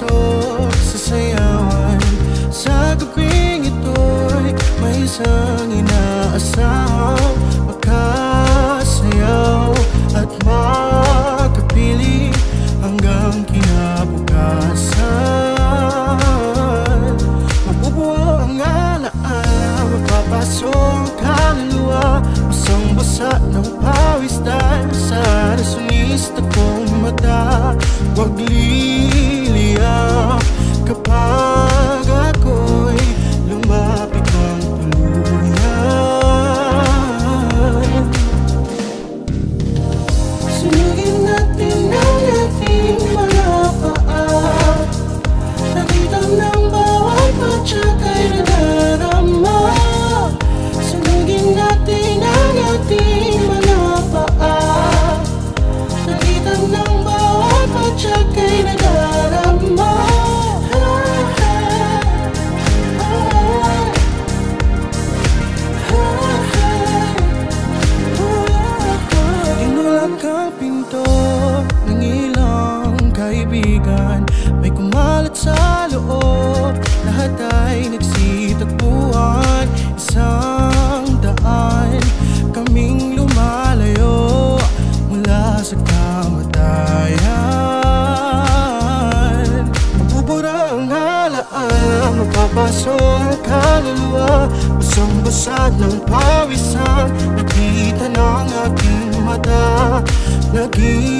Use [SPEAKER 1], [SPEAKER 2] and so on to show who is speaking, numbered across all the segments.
[SPEAKER 1] puso sasayawan Sa gabing ito'y may isang inaasahan. kaluluwa Basang-basa ng pawisan Nakita ng aking mata. Naging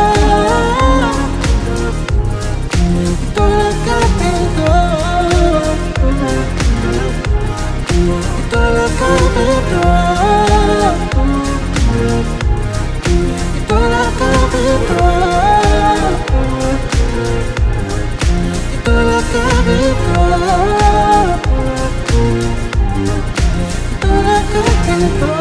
[SPEAKER 1] Oh, oh, oh,